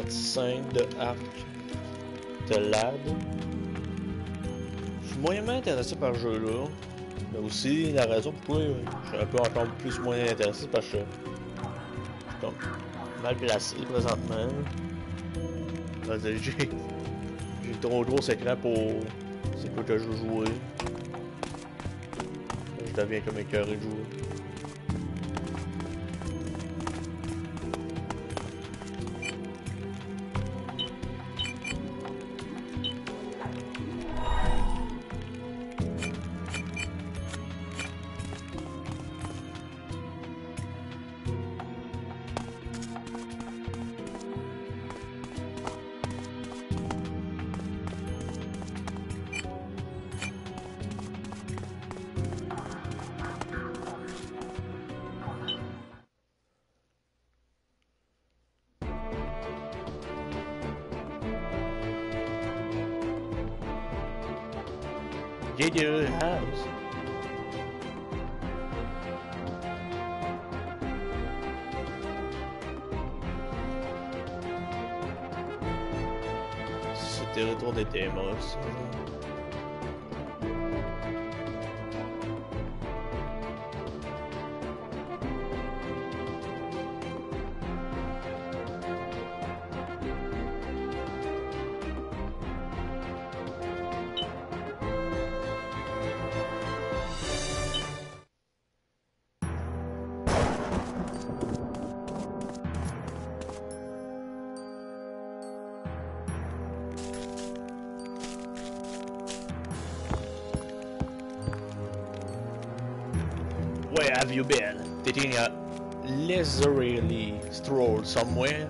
De arc de lad. Je suis moyennement intéressé par ce jeu-là. Mais aussi, la raison pourquoi je suis un peu encore plus moyen intéressé, parce que je suis comme mal placé présentement. J'ai trop gros écran pour c'est quoi que je veux jouer. Je deviens comme écœuré de jouer. House. C'était le retour des Demos. Leisurely stroll somewhere?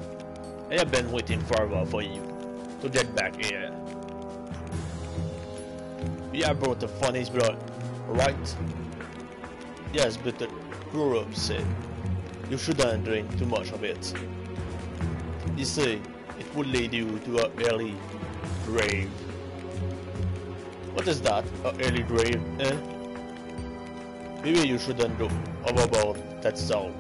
I have been waiting for a while for you to get back here. We are both the funniest blood, right? Yes, but the grown said you shouldn't drink too much of it. You say it would lead you to an early grave. What is that? An early grave, eh? Maybe you shouldn't go overboard, that's all.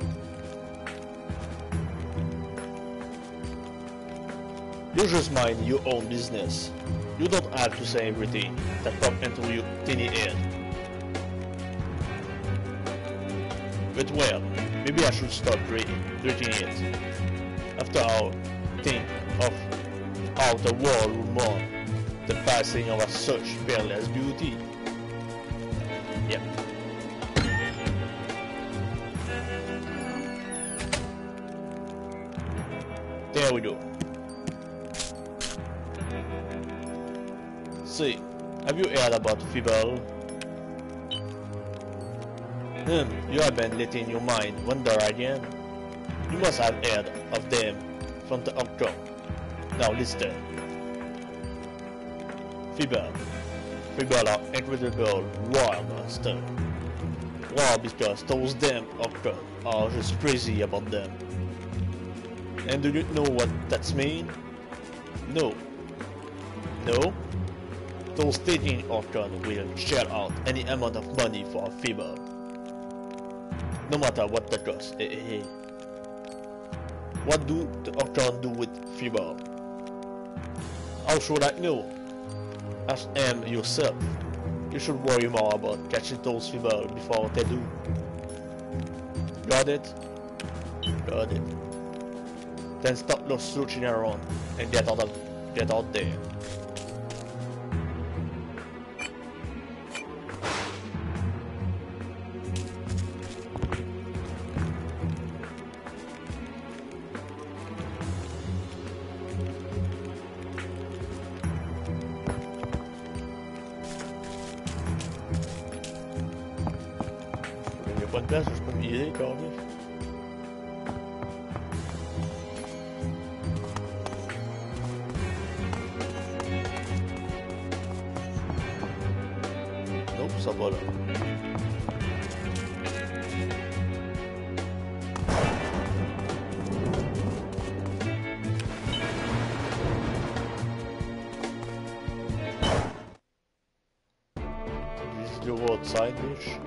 You just mind your own business. You don't have to say everything that pops into your tiny head. But well, maybe I should stop drinking it. After all, think of how the world would mourn the passing of such fearless beauty. About Fibel? Hmm, you have been letting your mind wander again. You must have heard of them from the outcome. Now listen. Fibel. Fibel are incredible war monster. War because those damn Octon are just crazy about them. And do you know what that's mean? No. No? Those taking Octon will shell out any amount of money for a fever. No matter what the cost. Hey, hey, hey. What do the Octon do with fever? How should I know? Ask am yourself. You should worry more about catching those fever before they do. Got it? Got it. Then stop those searching around and get out of get out there. Sabolle. Wie viel Uhr zeitlich?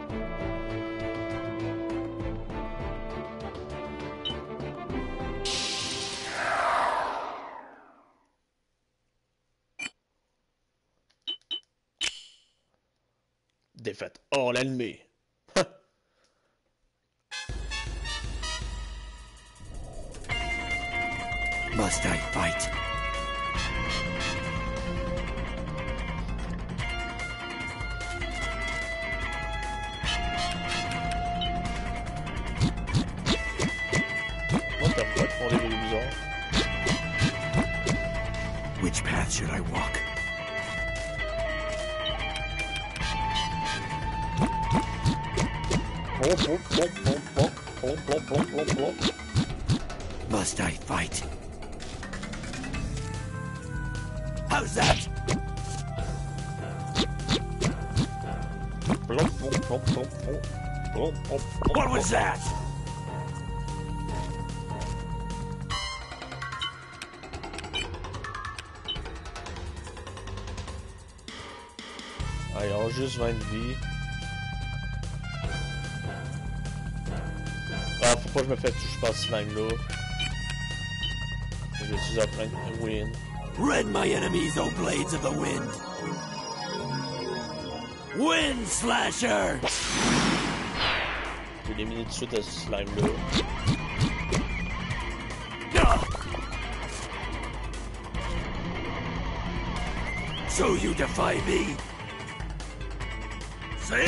Oh, l'ennemi. Must I fight? Blop, blop, blop, Must I fight? How's that? What was that? Ah just find 20 vies. Vie. Faut pas que je me fasse toucher par ce slime-là. Je vais utiliser plein de win. Rend my enemies, O blades of the wind! Wind Slasher! Je vais éliminer tout de suite ce slime-là. So you defy me? Say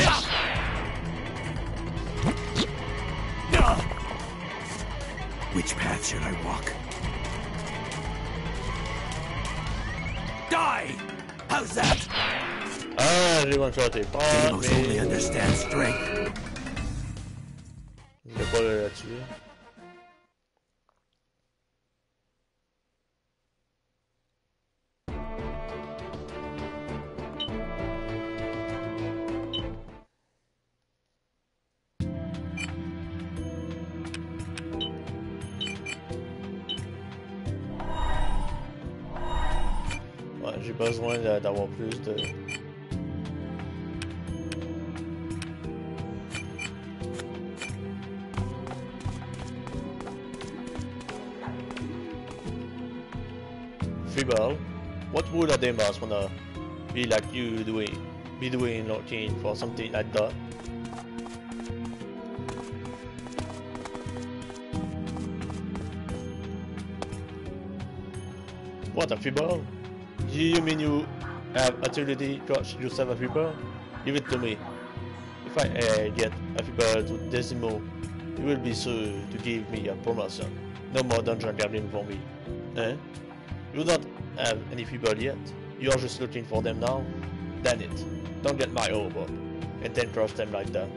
path should I walk? Die! How's that? Ah, j'ai one-shoté. Fuck Deimos only me. understand strength. Vais pas la besoin d'avoir plus de... What would a Deimos wanna be like you doing? Be doing looking for something like that? What a Freeball? Do you mean you have utility touch yourself a Freeball? Give it to me. If I uh, get a Freeball to Decimo, you will be sure to give me a promotion. No more dungeon gambling for me. Eh? You don't have any people yet. You're just looking for them now? Damn it. Don't get my up. And then cross them like that.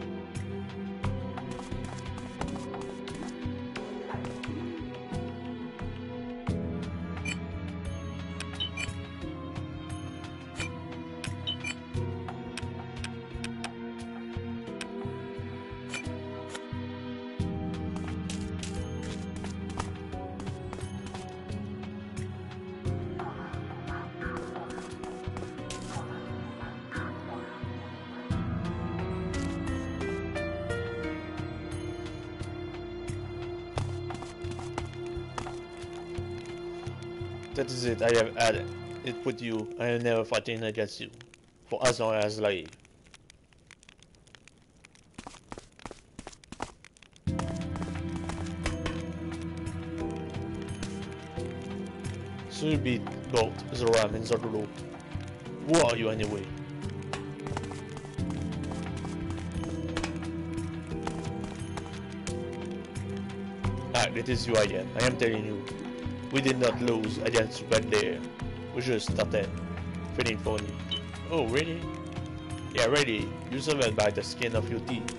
That it. I have had it with you. I am never fighting against you. For as long as I live. So you beat both Zoram and Zordolo. Who are you anyway? Ah, that is you again. I am telling you. We did not lose against Red there. We just started feeling funny. Oh, really? Yeah, really. You survived by the skin of your teeth.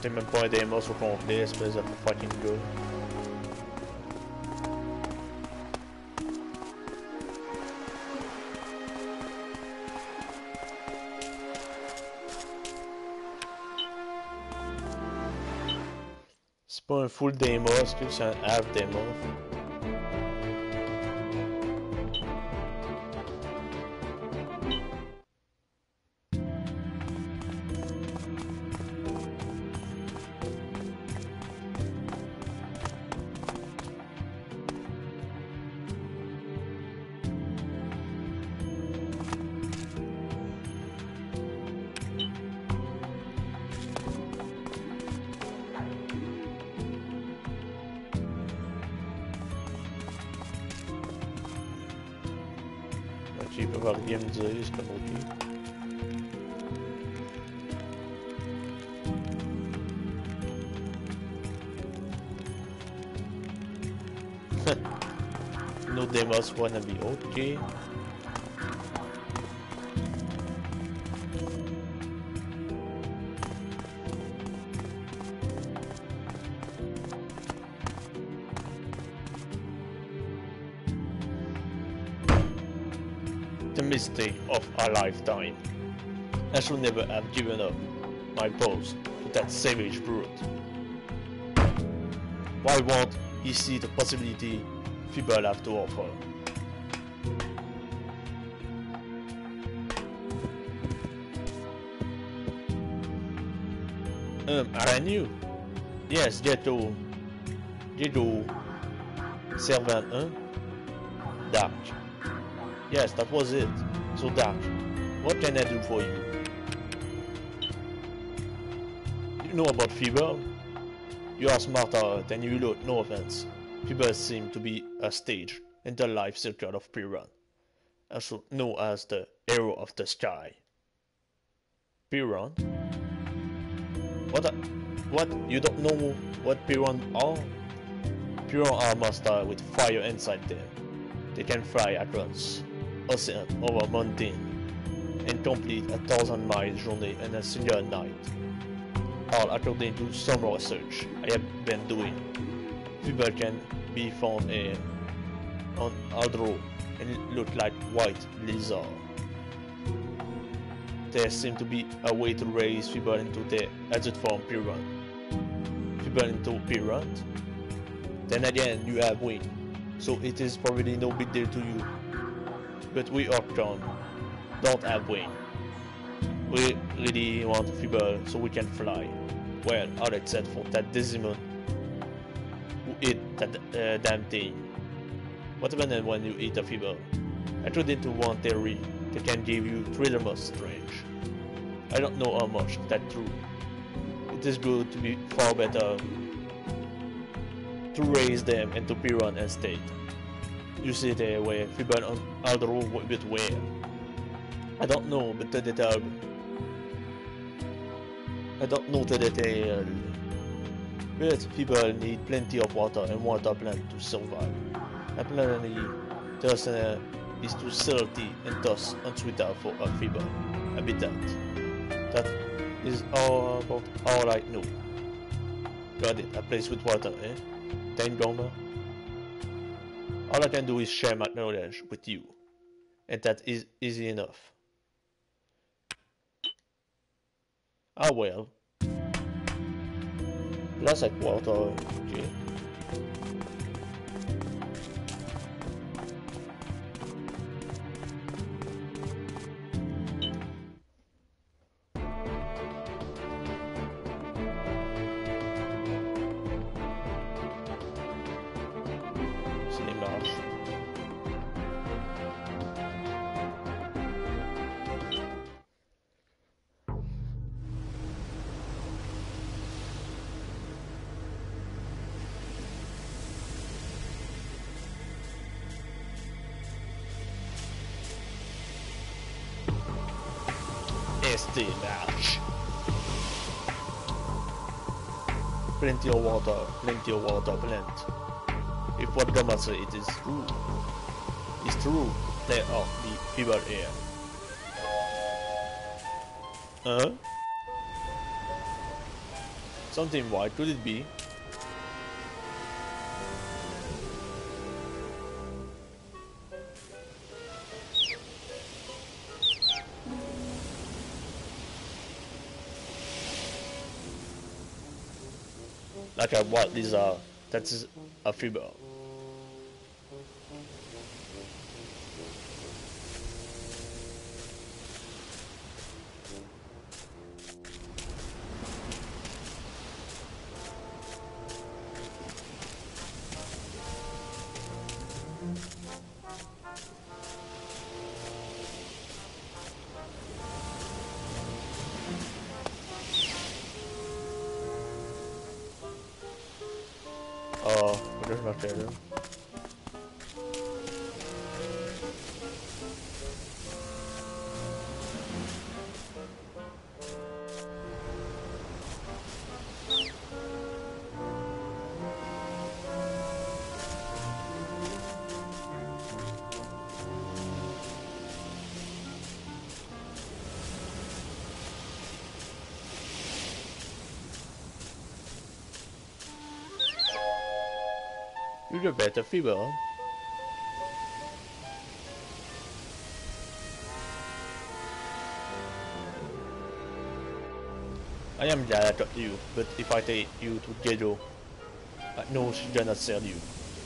T'es même pas un Deimos au complet, espèce de fucking gars. C'est pas un full que c'est un half Deimos. no Deimos wanna be okay. the mistake of a lifetime. I should never have given up my post to that savage brute. Why won't he see the possibility people have to offer? Um, I knew. Yes, Ghetto. Ghetto. Servant 1. Dark. Yes, that was it. So Dark, what can I do for you? You know about Feeble? You are smarter than you look, no offense. Feeble seem to be a stage in the life circle of Piran, also known as the Arrow of the Sky. Piran? What? A, what? You don't know what Piran are? Piran are monsters with fire inside them. They can fly across ocean over mountain and complete a thousand mile journey in a single night. All according to some research I have been doing. People can be found in on Aldro and look like white lizard. There seems to be a way to raise people into the adult form pyramid. People into pyramid. Then again you have wing, so it is probably no big deal to you but we are Octon don't have wing. We really want feeble so we can fly. Well, all except for that Digimon who eat that uh, damn thing. What happens when you eat a feeble? According to one theory, they can give you three most strange. I don't know how much that's true. It is good to be far better to raise them into Piran and state you see if you burn on other bit where I don't know but the detail I don't know the detail but people need plenty of water and water plant to survive. Apparently thus uh, is too salty and thus unsweeter for a feeble habitat that is all about all I know. Got it? A place with water eh? Time Gomer all I can do is share my knowledge with you. And that is easy enough. Ah well. C'est quoi, toi? Plenty of water, plenty of water, plenty. If what Gamma say it is true, it's true, there are the people here. Huh? Something white, could it be? Like a what these are. That is a fibber. There's then. Better female. I am glad I got you, but if I take you to Gedo, I know she cannot sell you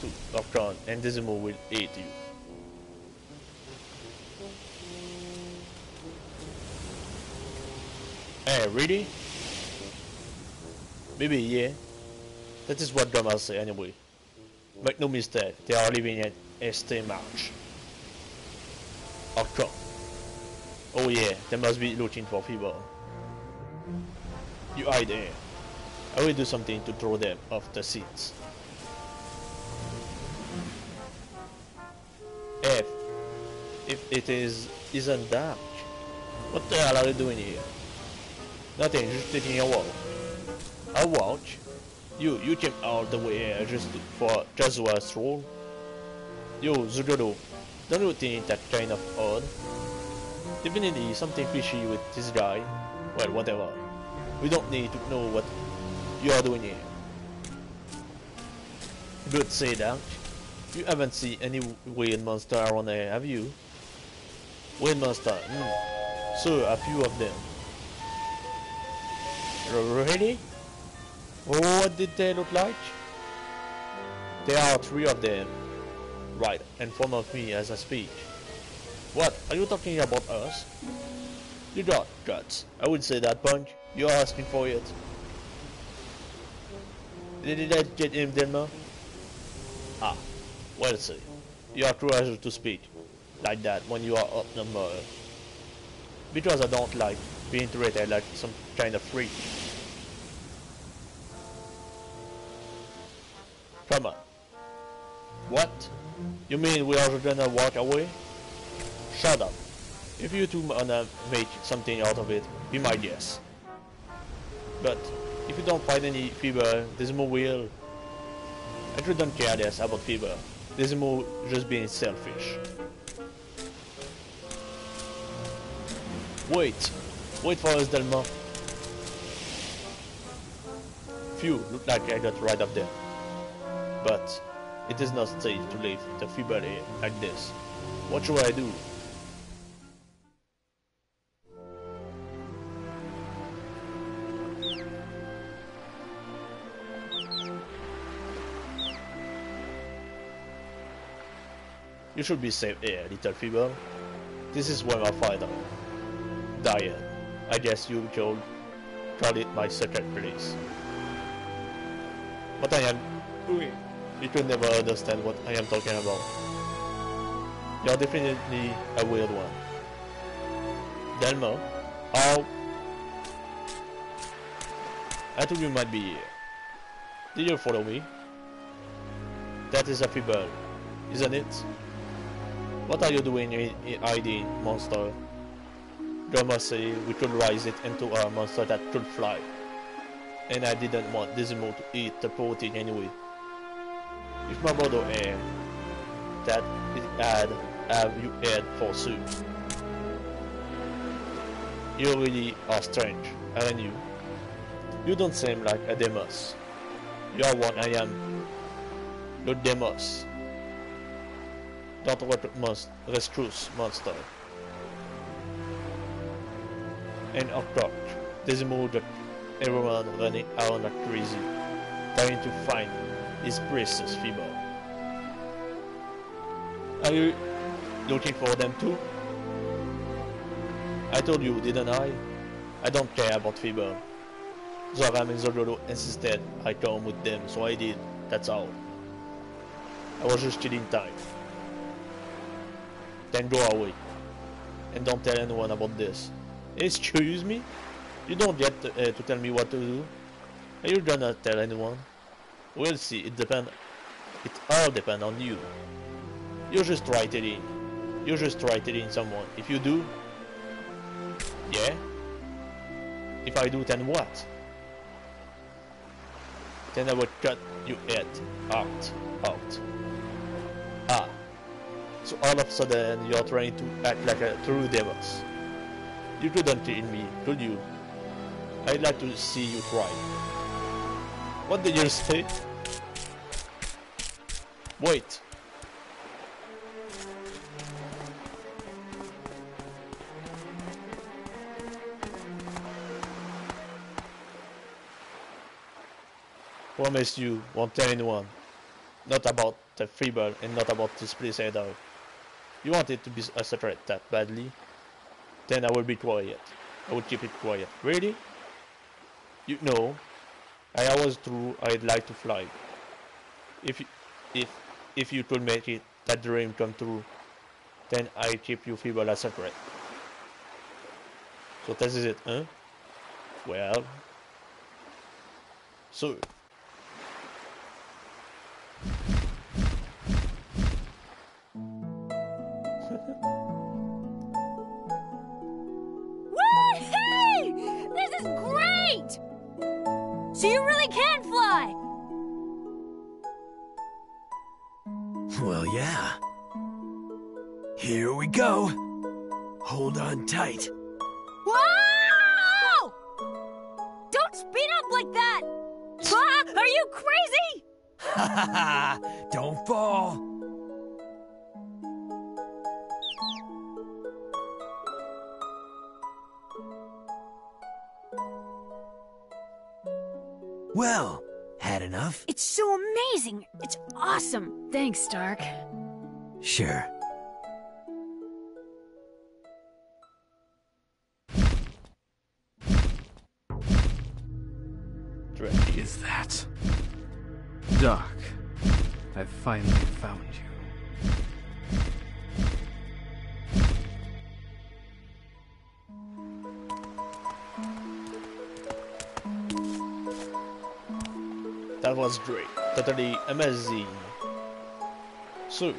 to Octon and Disimo will hate you. Hey, really? Maybe yeah. That is what Dramas say anyway. Make no mistake, they are living at ST March. Octon. Oh yeah, they must be looking for people. You hide there. I will do something to throw them off the seats. F. If it is isn't dark. What the hell are you doing here? Nothing, just taking a walk. A watch? You you came all the way here just for just a stroll? Yo, Zugoro, don't you think that kind of odd? Definitely something fishy with this guy. Well, whatever. We don't need to know what you are doing here. Good say that. You haven't seen any weird monster around here, have you? Weird monster, hmm. So, a few of them. What did they look like? There are three of them. Right, in front of me as I speak. What? Are you talking about us? You got guts. I would say that, Punk. You're asking for it. Did that get him, Delma? Ah, well see. You are courageous to speak like that when you are up outnumbered. Because I don't like being treated like some kind of freak. What? You mean we are just gonna walk away? Shut up. If you two wanna make something out of it, be my guest. But if you don't find any fever, Dismo will. I really don't care less about fever. Dismo just being selfish. Wait. Wait for us, Delma. Phew, look like I got right up there. But it is not safe to leave the fever here like this. What should I do? You should be safe here, little feeble. This is where my father died. I guess you could call it my second place. What I am doing, you could never understand what I am talking about. You're definitely a weird one. Delmo, how? I thought you might be here. Did you follow me? That is a feeble, isn't it? What are you doing in ID, monster? Drama say we could rise it into a monster that could fly. And I didn't want Dismo to eat the protein anyway. If my brother air, that is ad have you had for soup. You really are strange, aren't you? You don't seem like a Deimos. You are one I am. The Deimos. That what must rescues monster. And more that everyone running around like crazy, trying to find his precious feeble. Are you looking for them too? I told you, didn't I? I don't care about feeble. Zoram and Zololo insisted I come with them, so I did. That's all. I was just killing time. Then go away. And don't tell anyone about this. Excuse me? You don't get to, uh, to tell me what to do? Are you gonna tell anyone? We'll see, it depend... It all depend on you. You just try telling. You just try telling someone. If you do... Yeah? If I do, then what? Then I would cut you head out, out. Ah. So all of a sudden you're trying to act like a true Deimos. You couldn't kill me, could you? I'd like to see you try. What did you say? Wait. Promise you won't tell anyone. Not about the feeble and not about this place either. You want it to be a secret that badly? Then I will be quiet. I will keep it quiet. Really? You know, I always drew I'd like to fly. If you, if if you could make it that dream come true, then I keep you feeble a secret. So this is it, huh? Well, so Here we go. Hold on tight. Whoa! Don't speed up like that! Ah, are you crazy? Ha ha ha! Don't fall. Well, had enough? It's so amazing! It's awesome! Thanks, Stark. Sure. Finally found you. That was great. Totally amazing. So.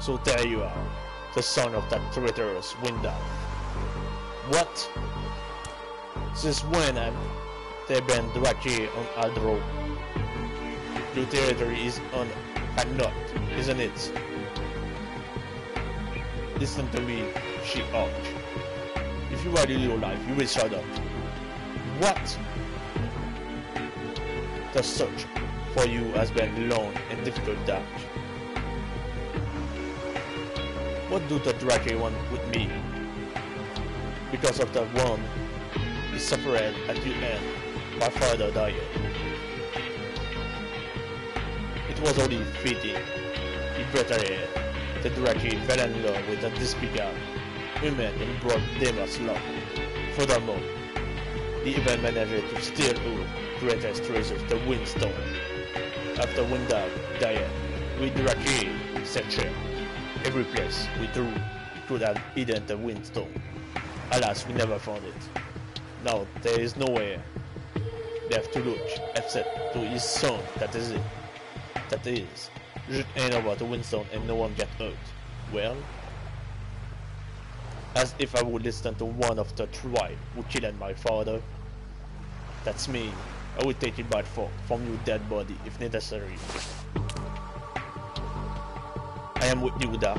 So there you are, the son of that traitorous Windalf. What? Since when have they been Draki on Aldro? Your territory is on Anot, isn't it? Listen to me, she urged. If you value your life, you will shut up. What? The search for you has been long and difficult dark. What do the Drake want with me? Because of the one he suffered at the end, my father died. It was only fitting. He betrayed the Drake fell in love with the disfigured women and brought them as love. Furthermore, he even managed to steal her greatest treasure, of the Windstone. After Windar died, we Drake searched every place we we could have hidden the Windstone. Alas, we never found it. Now there is nowhere. They have to look, except to his son, that is it. That is. Just hand over the Windstone and no one get hurt. Well, as if I would listen to one of the tribe who killed my father. That's me. I will take it back for, from your dead body if necessary. I am with you, Da.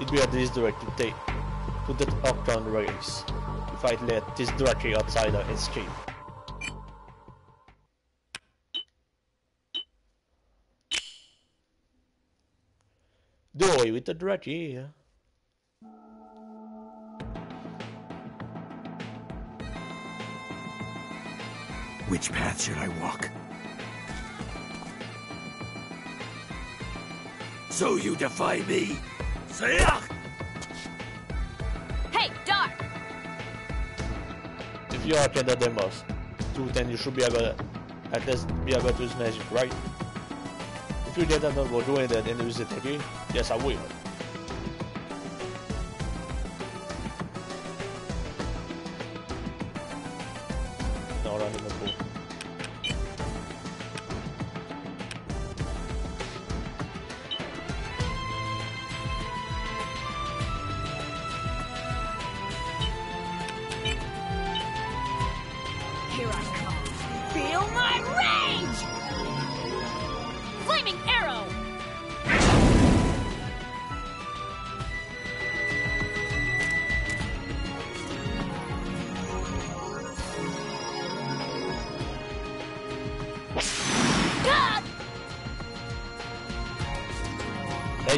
It be a this direct to take to the Octon race. If I let this Drake outsider escape. Do away with the Drake. Which path should I walk? So you defy me? Sayach! Hey, Dark! If you are Kenda Deimos, too, then you should be able to at least be able to smash magic, right? If you did not go doing that in the visit again, yes I will. No, the pool.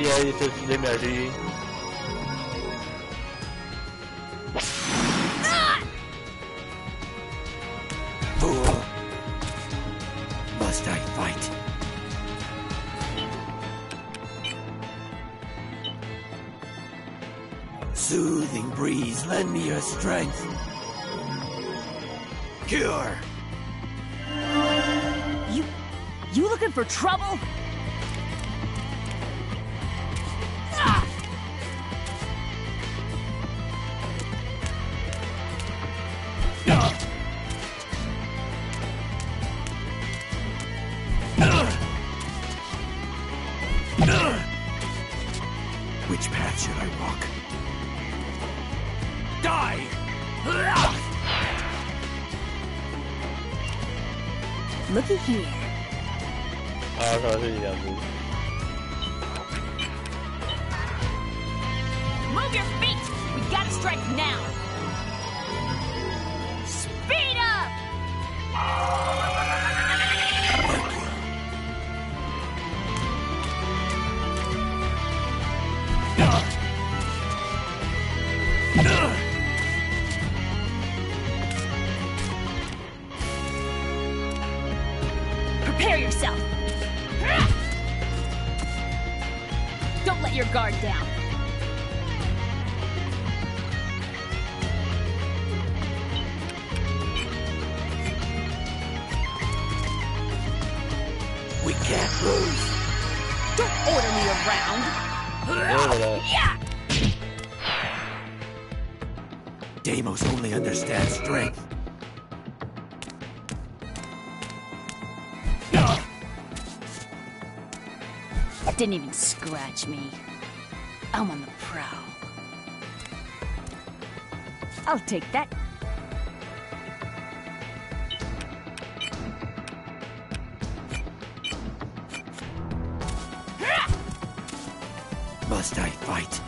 Ayez, ayez, c'est l'énergie. Ah! Must I fight? Soothing breeze, lend me your strength. Cure! You... you looking for trouble? 点。他、啊、可能是你两只。We can't lose! Don't order me around! Yeah! Deimos only understands strength. Didn't even scratch me. I'm on the prowl. I'll take that. fight.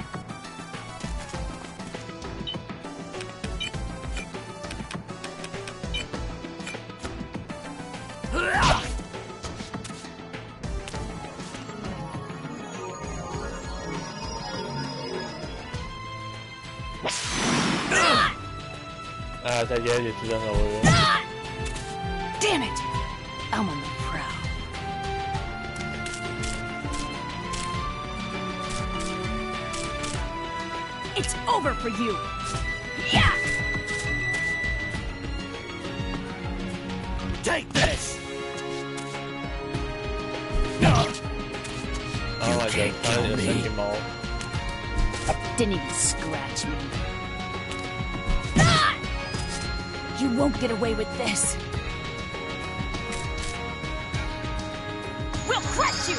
Ah, tá, ya, ya, ya, ya, ya, ya, ya, It's over for you! Yeah! Take this! Oh my god, can't kill finally a me. second mall. Didn't even scratch me. Ah! You won't get away with this. We'll crush you!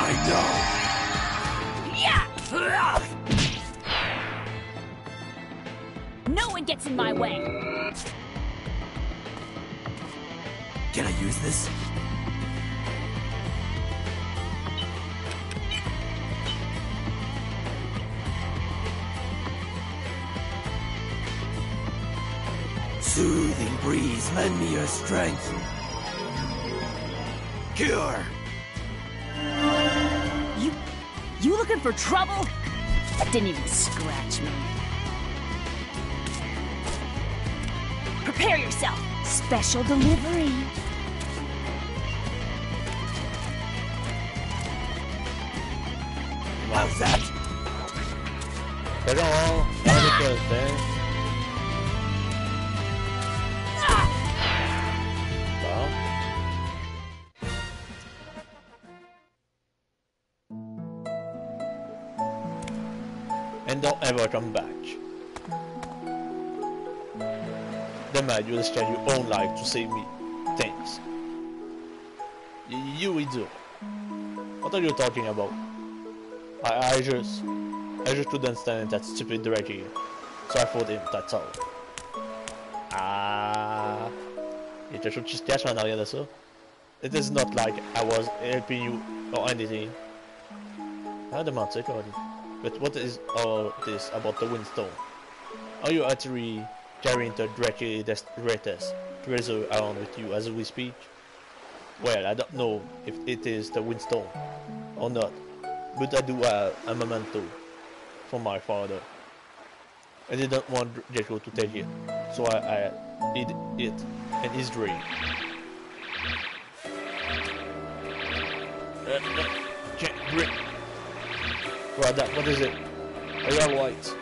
I know! Yeah! gets in my way. Can I use this? Soothing breeze, lend me your strength. Cure! You... you looking for trouble? Didn't even scratch me. Prepare yourself. Special delivery. How's that? Pero, ano ko este? Ba? And don't ever come back. Man you risk your own life to save me. Thanks. You do. What are you talking about? I, I just... I just couldn't stand that stupid directly, so I fought him, that's all. Ah, il y a quelque chose qui se cache en arrière. It is not like I was helping you or anything. I ça, Cody. But what is all this about the Windstone? Are you actually carrying the des- greatest treasure around with you as we speak? Well, I don't know if it is the Windstone or not, but I do have a memento from my father. I didn't want Jethro to take it, so I, I hid it in his dream. Uh, uh, can't? What is it? Are you alright?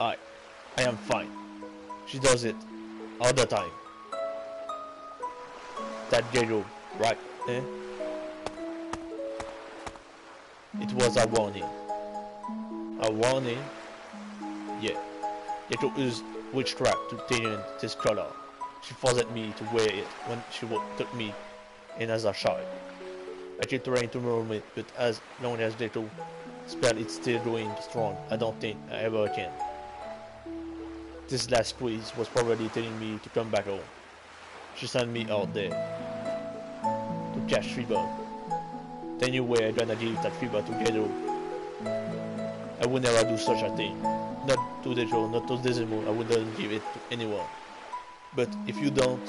I, I am fine. She does it all the time. That Jethro, right? Eh? It was a warning. A warning? Yeah. It used witchcraft to change this color. She forced me to wear it when she took me in as a child. I keep trying to remove it, but as long as little spell is still going strong, I don't think I ever can. This last squeeze was probably telling me to come back home. She sent me out there to catch fever. Then you were gonna give that fever to Gedo. I would never do such a thing. Not to the show, not to Dismal, I wouldn't give it to anyone. But if you don't,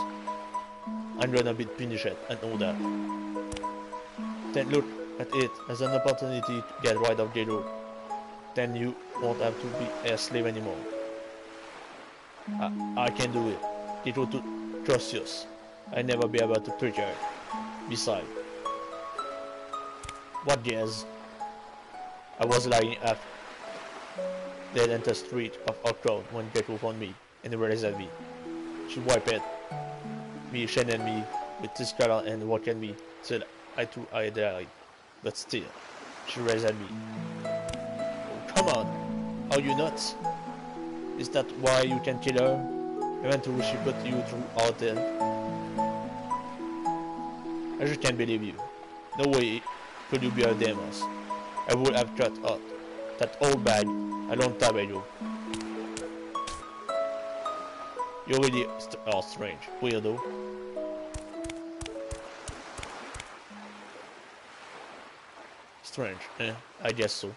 I'm gonna be punished and all that. Then look at it as an opportunity to get rid of Gedo. Then you won't have to be a slave anymore. I, I can do it. It to trust us. I never be able to treat her. Besides, what jazz? I was lying half dead in the street of Octon when Gecko found me and realized me. She wiped me, shined me with this color and walked at me, said I too I died. But still, she raised me. Oh, come on, are you nuts? Is that why you can kill her? Eventually she put you through all. I just can't believe you. No way could you be a Deimos. I would have cut out that old bag a long time ago. You you really are strange, weirdo. Strange, eh? I guess so.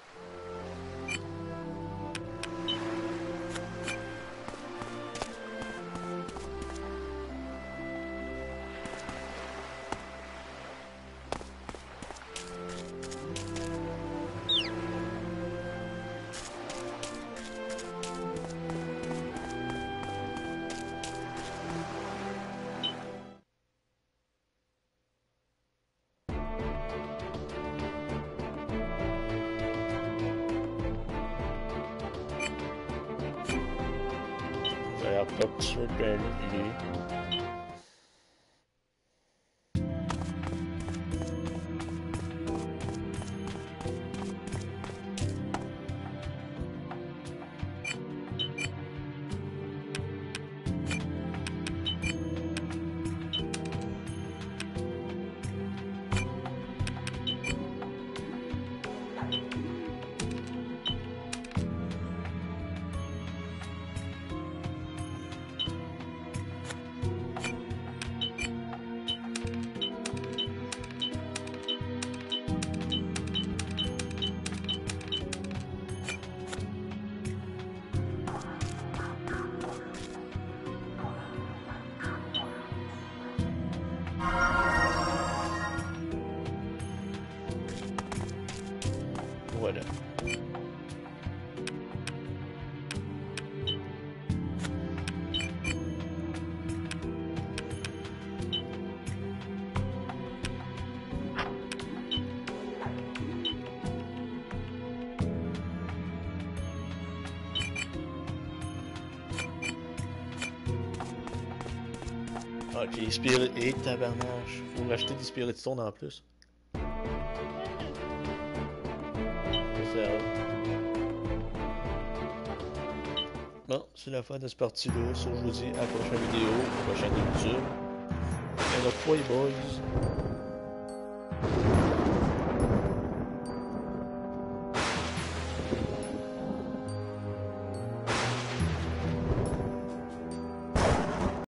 Plukket Et tabarnache. Faut racheter des Spirit Stones en plus. Bon, c'est la fin de cette partie-là. So, je vous dis à la prochaine vidéo, prochaine YouTube. And a boys.